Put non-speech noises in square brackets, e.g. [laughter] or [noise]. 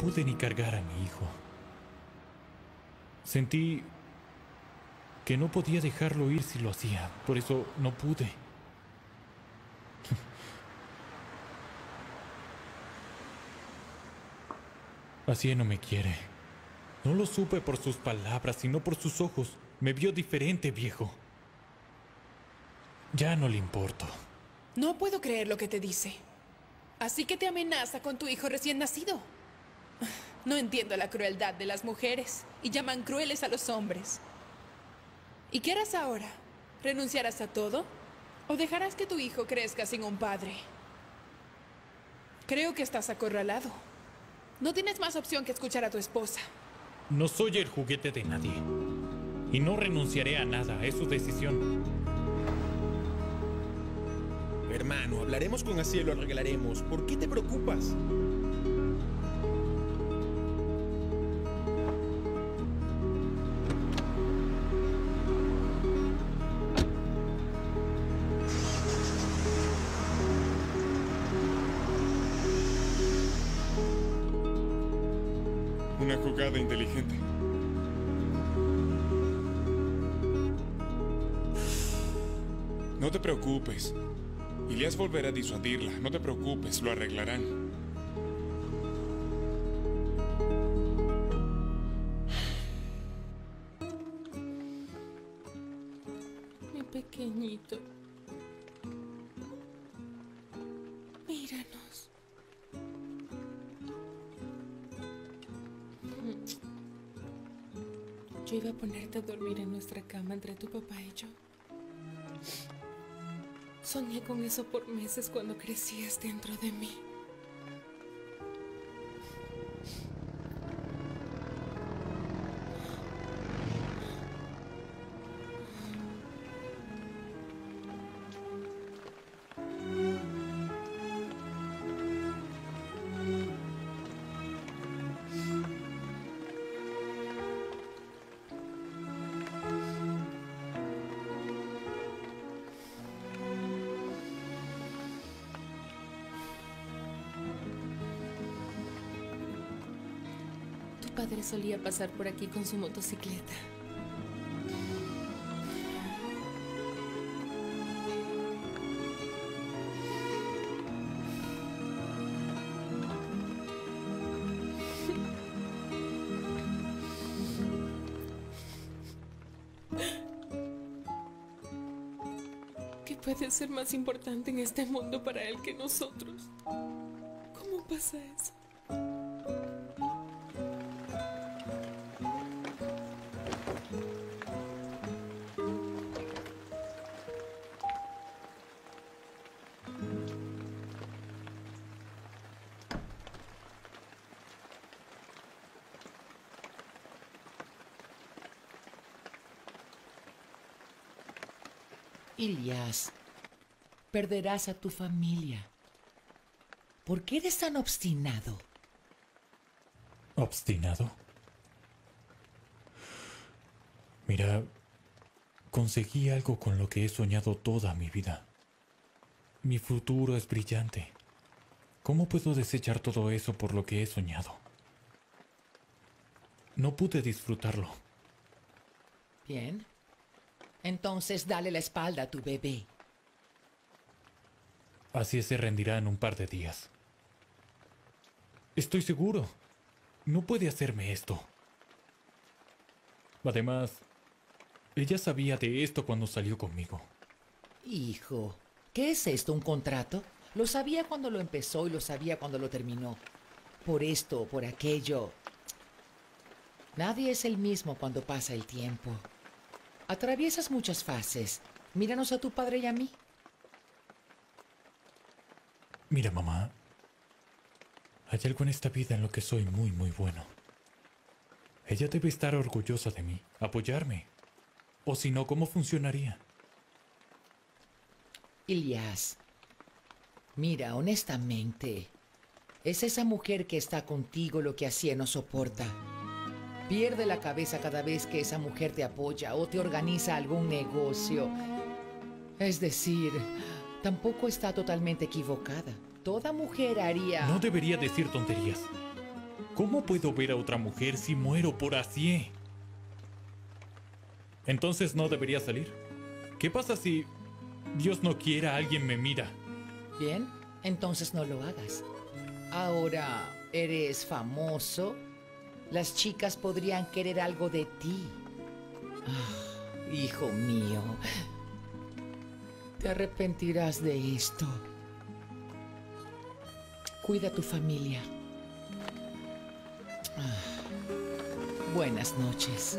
pude ni cargar a mi hijo. Sentí que no podía dejarlo ir si lo hacía, por eso no pude. [laughs] Así no me quiere. No lo supe por sus palabras, sino por sus ojos. Me vio diferente, viejo. Ya no le importo. No puedo creer lo que te dice. Así que te amenaza con tu hijo recién nacido. No entiendo la crueldad de las mujeres y llaman crueles a los hombres. ¿Y qué harás ahora? ¿Renunciarás a todo? ¿O dejarás que tu hijo crezca sin un padre? Creo que estás acorralado. No tienes más opción que escuchar a tu esposa. No soy el juguete de nadie. Y no renunciaré a nada, es su decisión. Hermano, hablaremos con Así lo arreglaremos. ¿Por qué te preocupas? Una jugada inteligente. No te preocupes. Ilias volverá a disuadirla. No te preocupes, lo arreglarán. Mi pequeñito. Míranos. Yo iba a ponerte a dormir en nuestra cama entre tu papá y yo. Soñé con eso por meses cuando crecías dentro de mí. Padre solía pasar por aquí con su motocicleta. ¿Qué puede ser más importante en este mundo para él que nosotros? ¿Cómo pasa eso? Ilias, perderás a tu familia. ¿Por qué eres tan obstinado? ¿Obstinado? Mira, conseguí algo con lo que he soñado toda mi vida. Mi futuro es brillante. ¿Cómo puedo desechar todo eso por lo que he soñado? No pude disfrutarlo. Bien. Entonces dale la espalda a tu bebé. Así se rendirá en un par de días. Estoy seguro. No puede hacerme esto. Además, ella sabía de esto cuando salió conmigo. Hijo, ¿qué es esto? ¿Un contrato? Lo sabía cuando lo empezó y lo sabía cuando lo terminó. Por esto, por aquello. Nadie es el mismo cuando pasa el tiempo. Atraviesas muchas fases. Míranos a tu padre y a mí. Mira, mamá. Hay algo en esta vida en lo que soy muy, muy bueno. Ella debe estar orgullosa de mí, apoyarme. O si no, ¿cómo funcionaría? Ilias, mira, honestamente, es esa mujer que está contigo lo que así no soporta. Pierde la cabeza cada vez que esa mujer te apoya o te organiza algún negocio. Es decir, tampoco está totalmente equivocada. Toda mujer haría... No debería decir tonterías. ¿Cómo puedo ver a otra mujer si muero por así? Entonces no debería salir. ¿Qué pasa si Dios no quiera alguien me mira? Bien, entonces no lo hagas. Ahora eres famoso. Las chicas podrían querer algo de ti. Ah, hijo mío, te arrepentirás de esto. Cuida a tu familia. Ah, buenas noches.